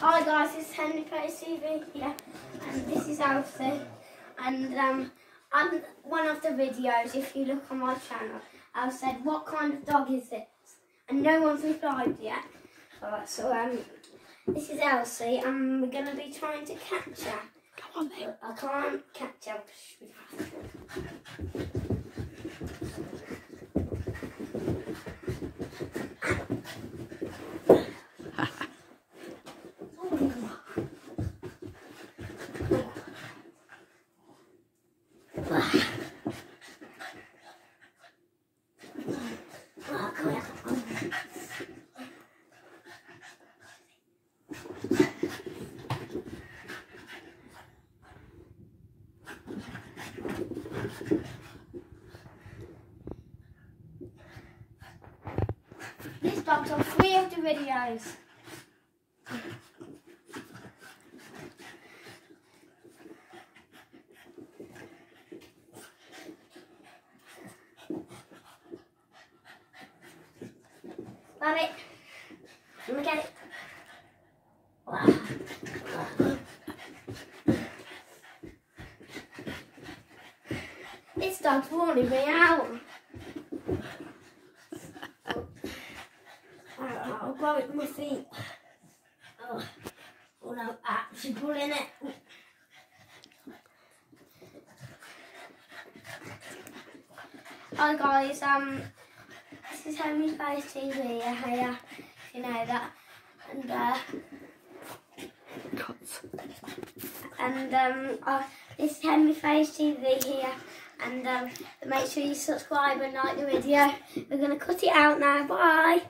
Hi guys, it's Henry Page TV here, and this is Elsie. And um, on one of the videos, if you look on my channel, I said, "What kind of dog is this?" And no one's replied yet. Alright, so um, this is Elsie, and we're gonna be trying to catch her. Come on then. I can't catch her. Oh, come here. This dog's on three of the videos. Love it. Me get it. Wow. This dog's warning me out. Oh, I'll grab it with my feet. Oh, oh no, ah, she's pulling it. Hi guys, um, this is Henry Page TV yeah here, you know that, and uh, Cuts. and um, uh, this is Henry Page TV here, and um, make sure you subscribe and like the video. We're gonna cut it out now. Bye.